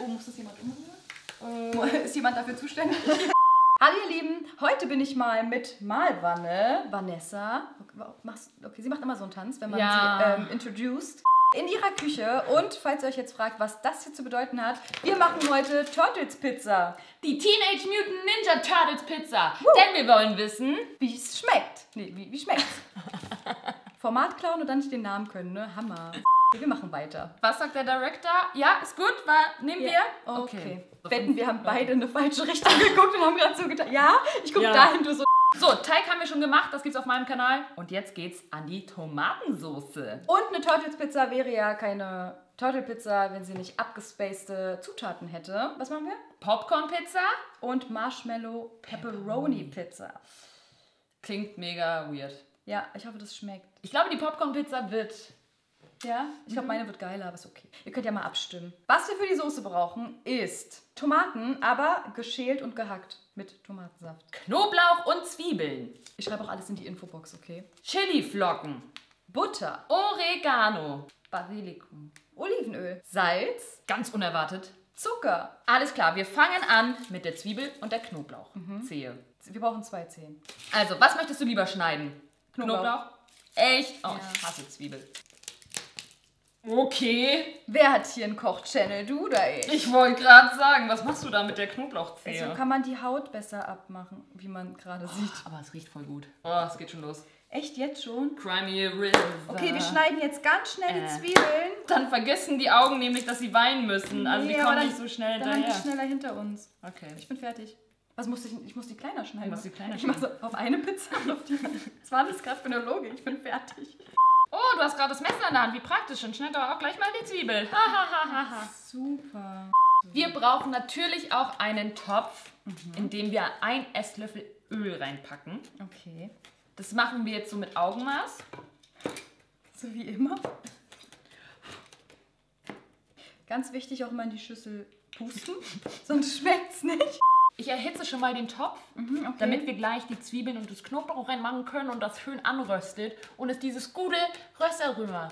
Oh, muss das jemand umrühren? Äh. Ist jemand dafür zuständig? Hallo ihr Lieben, heute bin ich mal mit Malwanne, Vanessa. Okay, sie macht immer so einen Tanz, wenn man Ja. sie ähm, introduced. In ihrer Küche und falls ihr euch jetzt fragt, was das hier zu bedeuten hat, wir machen heute Turtles Pizza. Die Teenage Mutant Ninja Turtles Pizza. Denn wir wollen wissen, Wie es schmeckt. Nee, wie, wie schmeckt's? Format klauen und dann nicht den Namen können, ne? Hammer. Wir machen weiter. was sagt der Director? Ja, ist gut, war, nehmen wir? Okay. Wetten, wir haben beide in eine falsche Richtung geguckt und haben gerade so getan. Ja, ich gucke Ja. dahin, du so. So, Teig haben wir schon gemacht, das gibt's auf meinem Kanal. Und jetzt geht's an die Tomatensoße. Und eine Turtles Pizza wäre ja keine Turtle Pizza, wenn sie nicht abgespacede Zutaten hätte. Was machen wir? Popcorn-Pizza Und Marshmallow Pepperoni Pizza. klingt mega weird. Ja, ich hoffe, das schmeckt. Ich glaube, die Popcorn-Pizza wird Ja, ich glaube, meine wird geiler, aber ist okay. Ihr könnt ja mal abstimmen. Was wir für die Soße brauchen, ist Tomaten, aber geschält und gehackt mit Tomatensaft. Knoblauch und Zwiebeln, Ich schreibe auch alles in die Infobox, okay? Chiliflocken, Butter, Oregano, Basilikum, Olivenöl, Salz, ganz unerwartet. Zucker. Alles klar, wir fangen an mit der Zwiebel und der Knoblauch. Zehe. Wir brauchen zwei Zehen. Also, was möchtest du lieber schneiden? Knoblauch. Echt? Oh, Ja. ich hasse Zwiebel. Okay. Wer hat hier einen Koch-Channel? Du oder ich? Ich wollte gerade sagen, was machst du da mit der Knoblauchzehe? So kann man die Haut besser abmachen, wie man gerade sieht. Aber es riecht voll gut. Oh, es geht schon los. Echt jetzt schon? Crimey River. Okay, wir schneiden jetzt ganz schnell die Äh. Zwiebeln. Dann vergessen die Augen nämlich, dass sie weinen müssen. Also Nee, die kommen dann- nicht so schnell Dann haben die hinterher. schneller hinter uns. Okay. Ich bin fertig. Was muss ich? Ich muss die kleiner schneiden. Du die kleiner Ich mache so auf eine Pizza und auf die. Was war das gerade für eine Logik? Ich bin fertig. Oh, du hast gerade das Messer in der Hand. Wie praktisch. Und schneid doch auch gleich mal die Zwiebel. Super. Wir brauchen natürlich auch einen Topf, in dem wir ein Esslöffel Öl reinpacken. Okay. Das machen wir jetzt so mit Augenmaß. So wie immer. Ganz wichtig auch mal in die Schüssel pusten, sonst schmeckt's nicht. Ich erhitze schon mal den Topf, okay. damit wir gleich die Zwiebeln und das Knoblauch reinmachen können und das schön anröstet und es dieses gute Röstaroma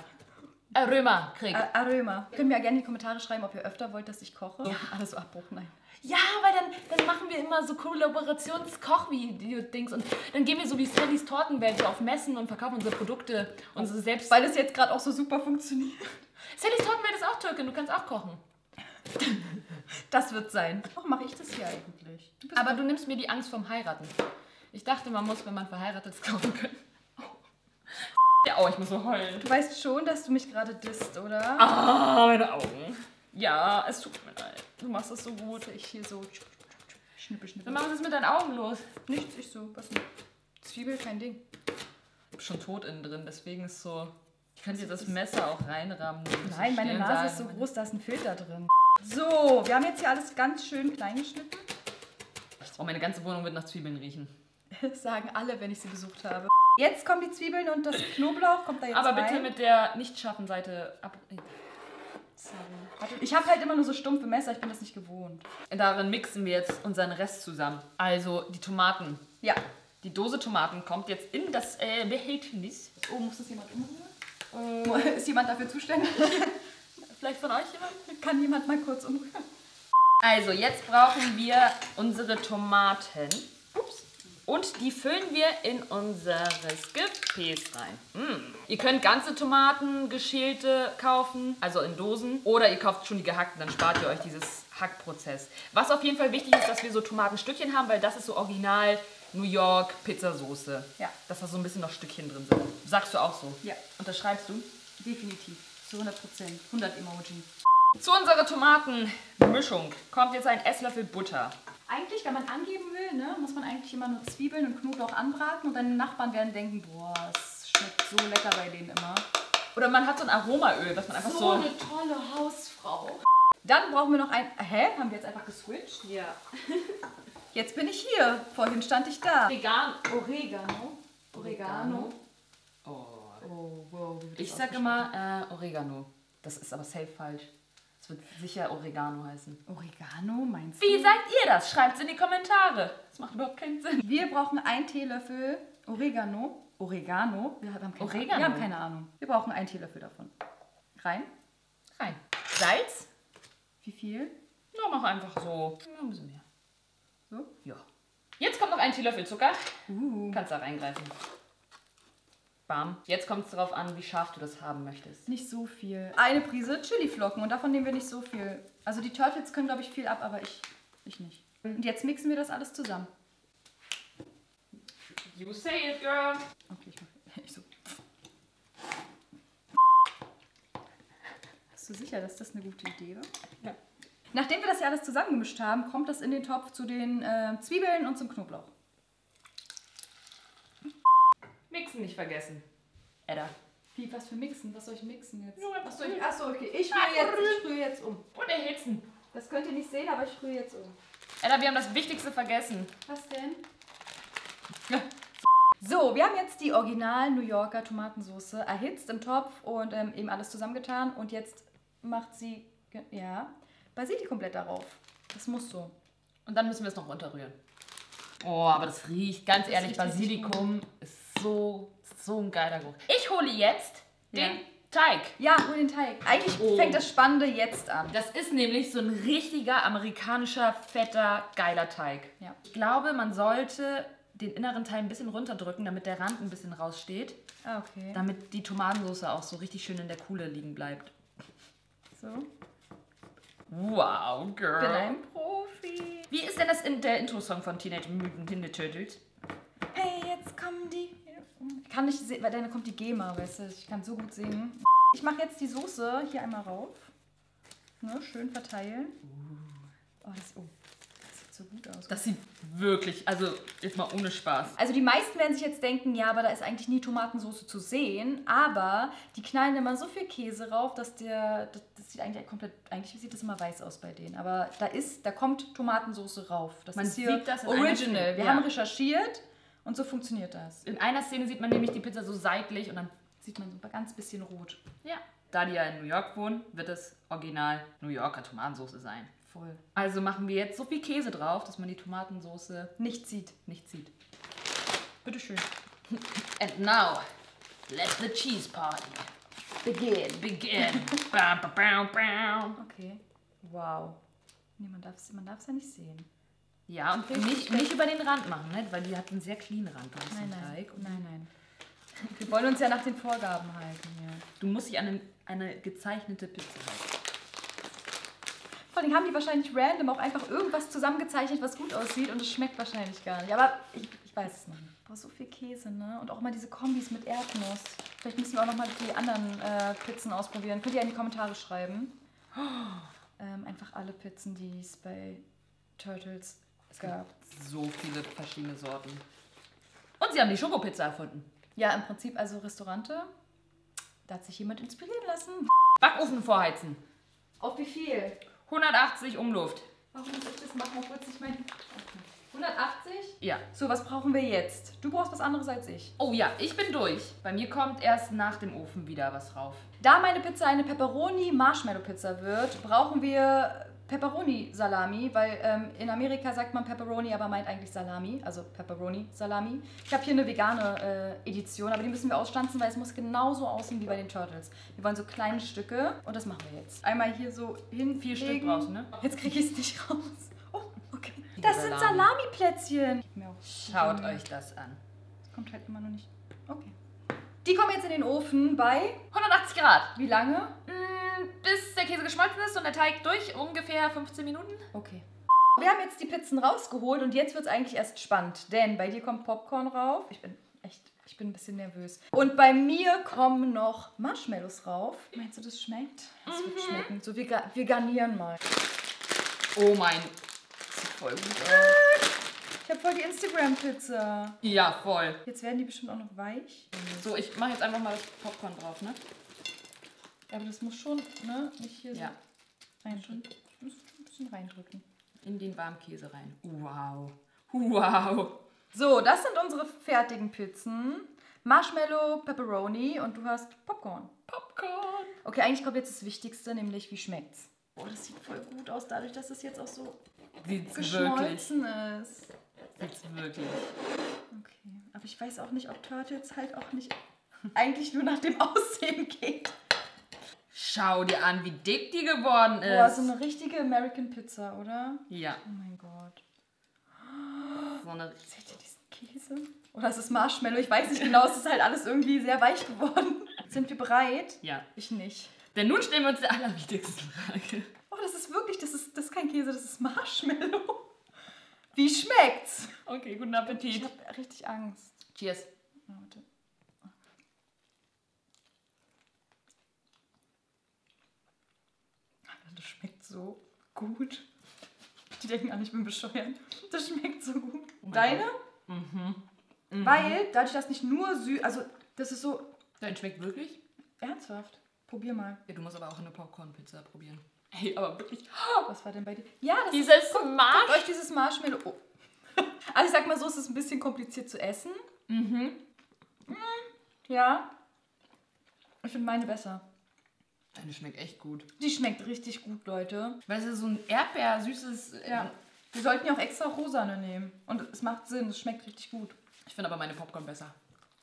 Aroma kriegt. Aroma. Könnt mir ja gerne in die Kommentare schreiben, ob ihr öfter wollt, dass ich koche. Ja. Alles so Abbruch, nein. Ja, weil dann, dann machen wir immer so Kollaborations-Kochvideo-Dings und dann gehen wir so wie Sallys Tortenwelt so auf Messen und verkaufen unsere Produkte und so selbst. Weil es jetzt gerade auch so super funktioniert. Sallys Tortenwelt ist auch Türkin, du kannst auch kochen. Das wird sein. Warum mache ich das hier eigentlich? Du Aber du nimmst mir die Angst vom Heiraten. Ich dachte, man muss, wenn man verheiratet ist, kochen können. Ja, oh, ich muss so heulen. Du weißt schon, dass du mich gerade disst, oder? Ah, meine Augen. Ja, es tut mir leid. Du machst das so gut. Ich hier so schnippel, schnippel. Dann machen es mit deinen Augen los. Nichts, ich so. Was denn? Zwiebel, kein Ding. Ich bin schon tot innen drin, deswegen ist so. Ich könnte dir das Messer auch reinrammen. so Nein, meine Nase ist so groß, da ist ein Filter drin. So, wir haben jetzt hier alles ganz schön klein geschnitten. Oh, meine ganze Wohnung wird nach Zwiebeln riechen. Das sagen alle, wenn ich sie besucht habe. Jetzt kommen die Zwiebeln und das Knoblauch kommt da jetzt Aber rein. bitte mit der nicht scharfen Seite ab. Ich habe halt immer nur so stumpfe Messer, ich bin das nicht gewohnt. Darin mixen wir jetzt unseren Rest zusammen. Also die Tomaten. Ja. Die Dose Tomaten kommt jetzt in das äh, Behältnis. Oh, muss das jemand umrühren? Ist jemand dafür zuständig? Vielleicht von euch jemand? Kann jemand mal kurz umrühren? Also, jetzt brauchen wir unsere Tomaten. Ups. Und die füllen wir in unseres Gefäß rein. Mm. Ihr könnt ganze Tomaten, geschälte kaufen, also in Dosen. Oder ihr kauft schon die gehackten, dann spart ihr euch dieses Hackprozess. Was auf jeden Fall wichtig ist, dass wir so Tomatenstückchen haben, weil das ist so original New York Pizzasoße. Ja. Dass da so ein bisschen noch Stückchen drin sind. Sagst du auch so? Ja. Unterschreibst du? Definitiv. Zu 100 Prozent. 100 Emoji. Zu unserer Tomatenmischung kommt jetzt ein Esslöffel Butter. Eigentlich, wenn man angeben will, ne, muss man eigentlich immer nur Zwiebeln und Knoblauch anbraten und deine Nachbarn werden denken, boah, es schmeckt so lecker bei denen immer. Oder man hat so ein Aromaöl, was man einfach so. eine tolle Hausfrau. Dann brauchen wir noch ein... Hä? Haben wir jetzt einfach geswitcht? Ja. Jetzt bin ich hier. Vorhin stand ich da. Vegan. Oregano. Oregano. Oh. Oh, wow. wie Ich das sag immer äh, Oregano. Das ist aber safe falsch. Es wird sicher Oregano heißen. Oregano, meinst Wie du? sagt ihr das? Schreibt es in die Kommentare. Das macht überhaupt keinen Sinn. Wir brauchen einen Teelöffel Oregano. Oregano? Wir haben keine, Oregano. Wir haben keine Ahnung. Wir brauchen einen Teelöffel davon. Rein. Rein. Salz. Wie viel? Na, mach einfach so. Ja, ein bisschen mehr. So? Ja. Jetzt kommt noch ein Teelöffel Zucker. Uh. Kannst da reingreifen. Bam. Jetzt kommt es darauf an, wie scharf du das haben möchtest. Nicht so viel. Eine Prise Chiliflocken und davon nehmen wir nicht so viel. Also die Turtles können, glaube ich, viel ab, aber ich, ich nicht. Und jetzt mixen wir das alles zusammen. You say it, girl. Okay, ich mach ich so. Bist du sicher, dass das eine gute Idee war? Ja. Nachdem wir das ja alles zusammengemischt haben, kommt das in den Topf zu den äh, Zwiebeln und zum Knoblauch. Mixen nicht vergessen. Edda. Wie, was für Mixen? Was soll ich mixen jetzt? Ja, was soll ich? Achso, okay. Ich rühre jetzt, ich rühre jetzt um. Und erhitzen. Das könnt ihr nicht sehen, aber ich rühre jetzt um. Edda, wir haben das Wichtigste vergessen. Was denn? So, wir haben jetzt die original New Yorker Tomatensauce erhitzt im Topf und ähm, eben alles zusammengetan. Und jetzt macht sie, ja, Basilikummblätter darauf. Das muss so. Und dann müssen wir es noch runterrühren. Oh, aber das riecht, ganz ehrlich, riecht Basilikum ist so, so ein geiler Geruch. Ich hole jetzt Ja. den Teig. Ja, hol den Teig. Eigentlich Oh. fängt das Spannende jetzt an. Das ist nämlich so ein richtiger amerikanischer, fetter, geiler Teig. Ja. Ich glaube, man sollte den inneren Teil ein bisschen runterdrücken, damit der Rand ein bisschen raussteht. Ah, okay. Damit die Tomatensauce auch so richtig schön in der Kuhle liegen bleibt. So. Wow, girl. Bin ein Profi. Wie ist denn das in der Intro-Song von Teenage Mutant Ninja Turtles? Hey, jetzt kommen die. Ich kann nicht sehen, weil dann kommt die GEMA, weißt du. Ich kann so gut singen. Ich mache jetzt die Soße hier einmal rauf. Ne, schön verteilen. Oh, das, oh, das sieht so gut aus. Das sieht wirklich, also jetzt mal ohne Spaß. Also die meisten werden sich jetzt denken, ja, aber da ist eigentlich nie Tomatensauce zu sehen. Aber die knallen immer so viel Käse rauf, dass der, das, das sieht eigentlich komplett, eigentlich sieht das immer weiß aus bei denen. Aber da ist, da kommt Tomatensauce rauf. Das Man ist hier sieht das original. Wir ja. haben recherchiert und so funktioniert das. In einer Szene sieht man nämlich die Pizza so seitlich und dann, Sieht man so ein ganz bisschen rot. ja. Da die ja in New York wohnen, wird es original New Yorker Tomatensauce sein. Voll. Also machen wir jetzt so viel Käse drauf, dass man die Tomatensauce Nicht sieht. nicht sieht. Bitteschön. And now, let the cheese party Begin. begin. bam, bam, bam, bam. Okay. Wow. Nee, man darf es man darf's ja nicht sehen. Ja, und nicht, nicht über den Rand machen, ne? weil die hat einen sehr clean Rand, Nein, nein. Nein, nein. Wir wollen uns ja nach den Vorgaben halten hier. Du musst dich an eine, eine gezeichnete Pizza halten. Vor allem haben die wahrscheinlich random auch einfach irgendwas zusammengezeichnet, was gut aussieht und es schmeckt wahrscheinlich gar nicht. Aber ich, ich weiß es noch nicht. Boah, so viel Käse, ne? Und auch mal diese Kombis mit Erdnuss. Vielleicht müssen wir auch noch mal die anderen äh, Pizzen ausprobieren. Könnt ihr in die Kommentare schreiben. Ähm, einfach alle Pizzen, die es bei Turtles gab. So viele verschiedene Sorten. Und sie haben die Schokopizza erfunden. Ja, im Prinzip also Restaurante. Da hat sich jemand inspirieren lassen. Backofen vorheizen. Auf wie viel? 180 Umluft. Warum muss ich das machen, obwohl es nicht mein... 180? Ja. So, was brauchen wir jetzt? Du brauchst was anderes als ich. Oh ja, ich bin durch. Bei mir kommt erst nach dem Ofen wieder was rauf. Da meine Pizza eine Pepperoni-Marshmallow-Pizza wird, brauchen wir Pepperoni-Salami, weil ähm, in Amerika sagt man Pepperoni, aber meint eigentlich Salami, also Pepperoni-Salami. Ich habe hier eine vegane äh, Edition, aber die müssen wir ausstanzen, weil es muss genauso aussehen wie bei den Turtles. Wir wollen so kleine Stücke und das machen wir jetzt. Einmal hier so hin. Vier Stück brauchst du, ne? Jetzt kriege ich es nicht raus. Oh, okay. Das sind Salami. Salami-Plätzchen. Schaut euch das an. Das kommt halt immer noch nicht. Okay. Die kommen jetzt in den Ofen bei 180 Grad. wie lange? Mm, Bis der Käse geschmolzen ist und der Teig durch, ungefähr 15 Minuten. Okay. Wir haben jetzt die Pizzen rausgeholt und jetzt wird es eigentlich erst spannend, denn bei dir kommt Popcorn rauf. Ich bin echt, ich bin ein bisschen nervös. Und bei mir kommen noch Marshmallows rauf. Meinst du, das schmeckt? Das wird schmecken. So, wir, wir garnieren mal. Oh mein. Das sieht voll gut aus. Ich habe voll die Instagram-Pizza. Ja, voll. Jetzt werden die bestimmt auch noch weich. So, ich mache jetzt einfach mal das Popcorn drauf, ne? Aber das muss schon, ne? Nicht hier Ja. so reindrücken. Ich muss ein bisschen reindrücken. In den warmen Käse rein. Wow. Wow. So, das sind unsere fertigen Pizzen. Marshmallow, Pepperoni und du hast Popcorn. Popcorn. Okay, eigentlich kommt jetzt das Wichtigste, nämlich wie schmeckt's. Boah, das sieht voll gut aus, dadurch, dass es jetzt auch so Sieht's wirklich. geschmolzen ist. Sieht's wirklich. Okay, aber ich weiß auch nicht, ob Turtles halt auch nicht eigentlich nur nach dem Aussehen geht. Schau dir an, wie dick die geworden Boah, ist. so eine richtige American Pizza, oder? ja, Oh mein Gott. so eine Seht ihr diesen Käse? Oder ist es Marshmallow? Ich weiß nicht genau. Es ist halt alles irgendwie sehr weich geworden. Sind wir bereit? Ja. Ich nicht. Denn nun stellen wir uns der allerwichtigste Frage. Oh, das ist wirklich, das ist, das ist kein Käse, das ist Marshmallow. Wie schmeckt's? Okay, guten Ich Appetit. habe richtig Angst. Cheers. Ja, warte. Das schmeckt so gut. Die denken an, ich bin bescheuert. Das schmeckt so gut. Deine? Mhm. Weil, dadurch, dass nicht nur süß, also das ist so Dein schmeckt wirklich? ernsthaft. Probier mal. Ja, du musst aber auch eine Popcorn-Pizza probieren. Hey, aber wirklich. Was war denn bei dir? Ja, das Dieses ist, guckt Marsh. euch dieses Marshmallow. Oh. Also ich sag mal so, es ist ein bisschen kompliziert zu essen. Mhm. Ja. Ich finde meine besser. Deine schmeckt echt gut. Die schmeckt richtig gut, Leute. Weil es ist so ein Erdbeer-süßes. äh, Ja. Wir sollten ja auch extra rosane nehmen. Und es macht Sinn, es schmeckt richtig gut. Ich finde aber meine Popcorn besser.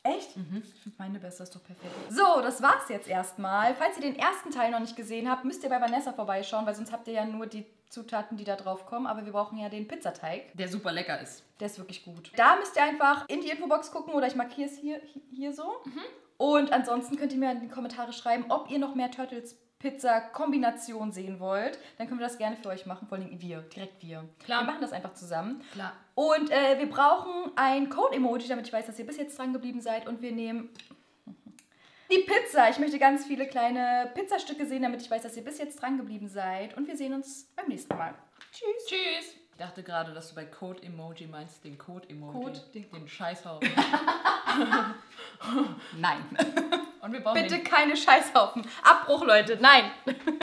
Echt? Ich finde meine besser, ist doch perfekt. So, das war's jetzt erstmal. Falls ihr den ersten Teil noch nicht gesehen habt, müsst ihr bei Vanessa vorbeischauen, weil sonst habt ihr ja nur die Zutaten, die da drauf kommen. Aber wir brauchen ja den Pizzateig. Der super lecker ist. Der ist wirklich gut. Da müsst ihr einfach in die Infobox gucken oder ich markiere es hier, hier, hier so. Und ansonsten könnt ihr mir in die Kommentare schreiben, ob ihr noch mehr Turtles Pizza Kombination sehen wollt. Dann können wir das gerne für euch machen. Vor allem wir, direkt wir. Klar. Wir machen das einfach zusammen. Klar. Und äh, wir brauchen ein Code-Emoji, damit ich weiß, dass ihr bis jetzt dran geblieben seid. Und wir nehmen die Pizza. Ich möchte ganz viele kleine Pizzastücke sehen, damit ich weiß, dass ihr bis jetzt dran geblieben seid. Und wir sehen uns beim nächsten Mal. Tschüss. Tschüss. Ich dachte gerade, dass du bei Code-Emoji meinst, den Code-Emoji. Code, den- den Scheißhaufen. Nein. Und wir brauchen Bitte keine Scheißhaufen. Abbruch, Leute. Nein.